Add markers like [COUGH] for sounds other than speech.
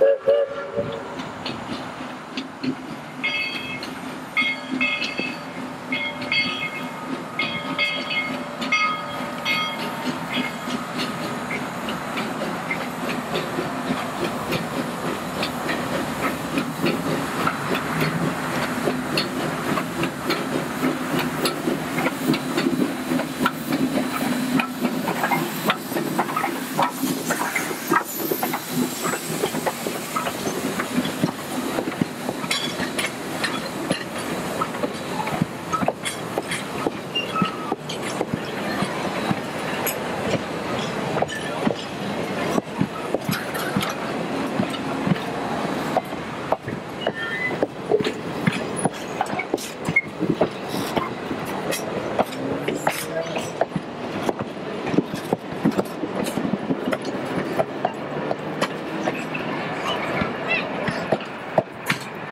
the, [LAUGHS] the